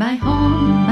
my home,